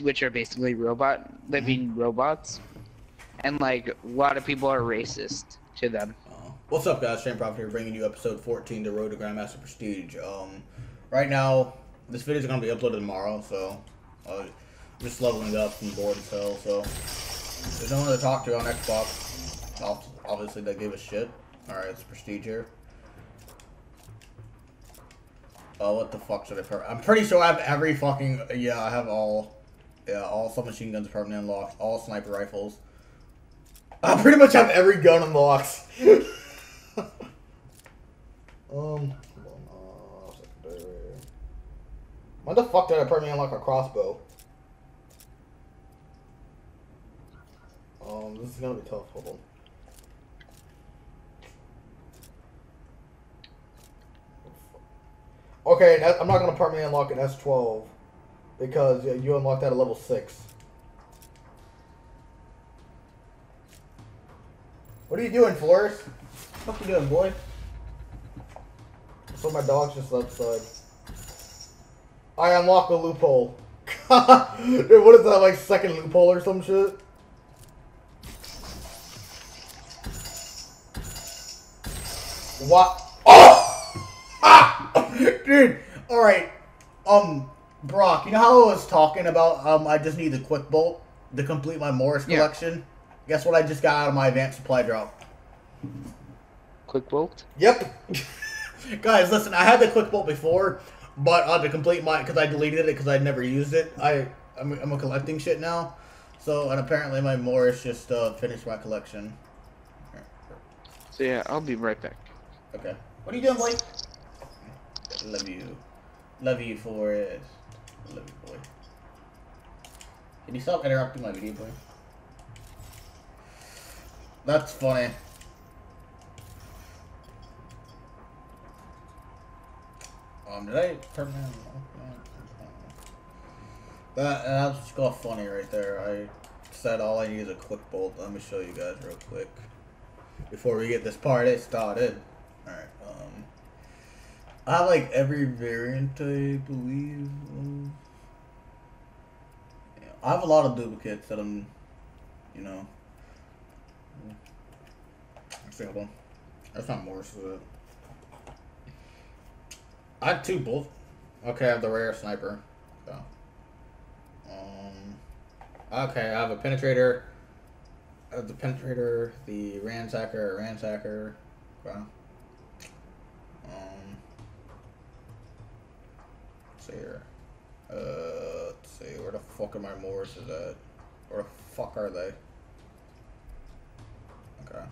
which are basically robot living robots, and like a lot of people are racist to them. Uh, what's up, guys? Chained Prophet here, bringing you episode 14, The Road to Grandmaster Prestige. Um, right now, this video is gonna be uploaded tomorrow, so uh, I'm just leveling up and bored as hell. So there's no one to talk to on Xbox. Ob- Obviously, they gave a shit. All right, it's Prestige here. Oh, what the fuck should I put? I'm pretty sure I have every fucking yeah. I have all yeah, all submachine guns are permanently unlocked, all sniper rifles. I pretty much have every gun unlocked. um, uh. When the fuck did I permanently unlock a crossbow? Um, this is gonna be tough. Hold on. Okay, I'm not gonna permanently unlock an S12 because you unlocked that at level six. What are you doing, Forrest? What are you doing, boy? So my dog's just outside. I unlock a loophole. Dude, what is that, like second loophole or some shit? What? Talking about um I just need the quick bolt to complete my Morris Yeah. collection? Guess what I just got out of my advanced supply drop? Quick bolt. Yep. Guys, listen, I had the quick bolt before, but uh, to complete my because I deleted it because I'd never used it. I I'm, I'm a collecting shit now. So and apparently my Morris just uh, finished my collection. So yeah, I'll be right back. Okay. What are you doing, boy? Love you. Love you for it. Love you, boy. Can you stop interrupting my video, boy? That's funny. Um, did I turn that That that's just got funny right there. I said all I need is a quick bolt. Let me show you guys real quick before we get this party started. Alright, um. I have like every variant, I believe. Yeah, I have a lot of duplicates that I'm, you know. On. That's not Morris, is it? I have two both. Okay, I have the rare sniper. So. Um. Okay, I have a penetrator. The penetrator, the ransacker, ransacker. Wow. Um. See here. Uh, see. Where the fuck are my Morrises at? Where the fuck are they? Okay.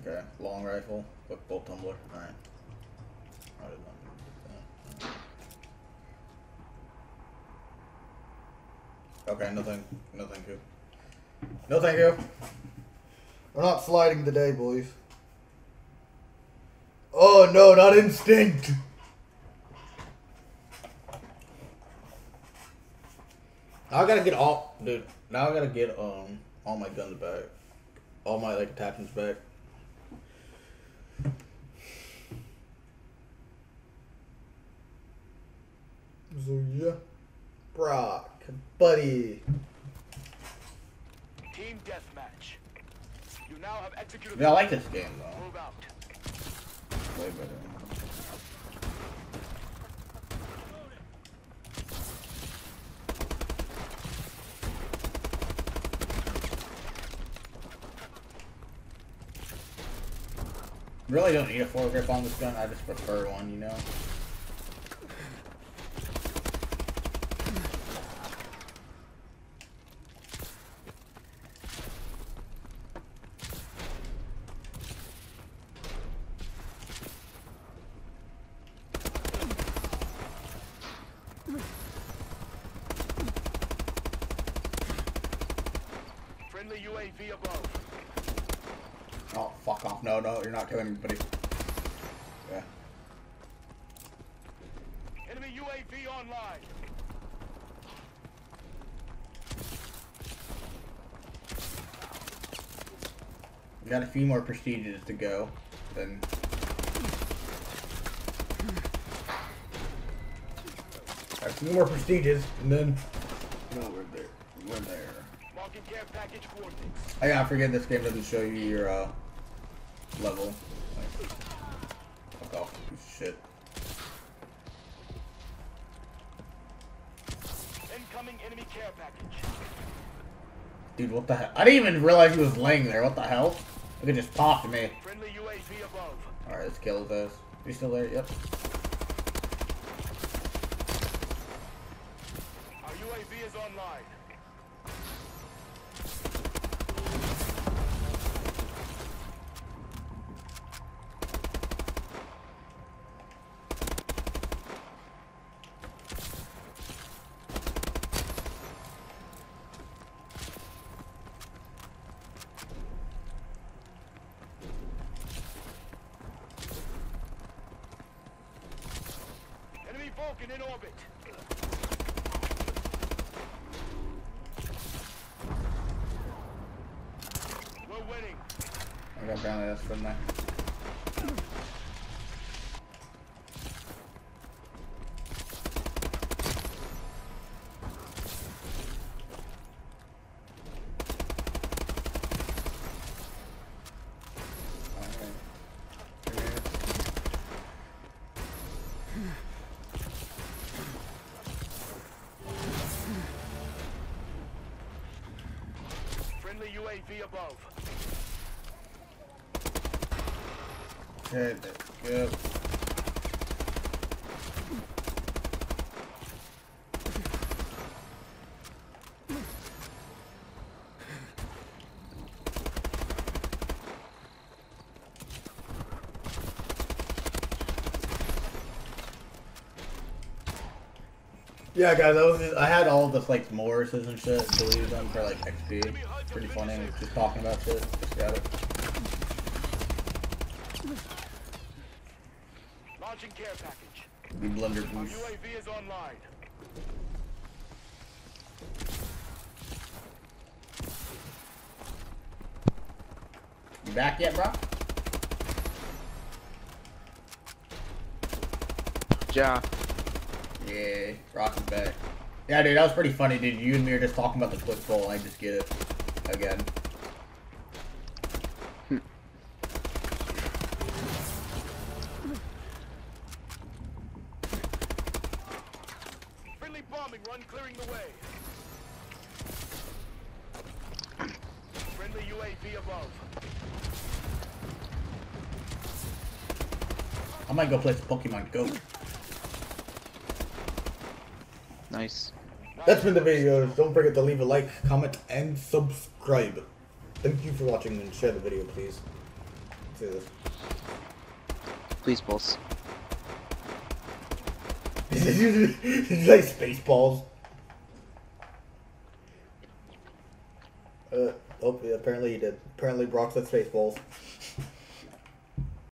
Okay. Long rifle. Quick bolt tumbler. Alright. I did not that. Okay, nothing. no thank you. No thank you. We're not sliding today, boys. Oh no, not instinct. Now I gotta get all, dude. Now I gotta get um all my guns back, all my like attachments back. So yeah, Brock, buddy. Team deathmatch. You now have executed. Yeah, I like this game though. Way better. Really don't need a foregrip on this gun. I just prefer one, you know. Friendly UAV above. Oh. No, no, you're not killing me, buddy. Yeah. Enemy UAV online. We got a few more prestiges to go. Then. A few more prestiges, and then. No, we're there. We're there. Care package. I gotta forget this game doesn't show you your uh, level. Like, fuck off, you shit. Incoming enemy care package. Dude, what the hell? I didn't even realize he was laying there. What the hell? It could just pop to me. Friendly UAV above. Alright, let's kill this. Is he still there? Yep. Our UAV is online. Vulcan in orbit. We're winning. I got brown ass from there. Friendly UAV above. Okay, good. Yeah, guys, I was just, I had all this like Morrises and shit deleted them for like XP. Pretty funny, just talking about shit. Just got it. Launching care package. We blender Our. UAV is online. You back yet, bro? Yeah. Yeah, Rock's back. Yeah, dude, that was pretty funny, dude. You and me are just talking about the quick bolt, I just get it again. Friendly bombing run clearing the way. Friendly UAV above. I might go play some Pokemon Go. Nice. That's been the video. Don't forget to leave a like, comment, and subscribe. Thank you for watching and share the video, please. Please balls. Did you say Spaceballs? Uh, oh, yeah, apparently he did. Apparently Brock said Spaceballs.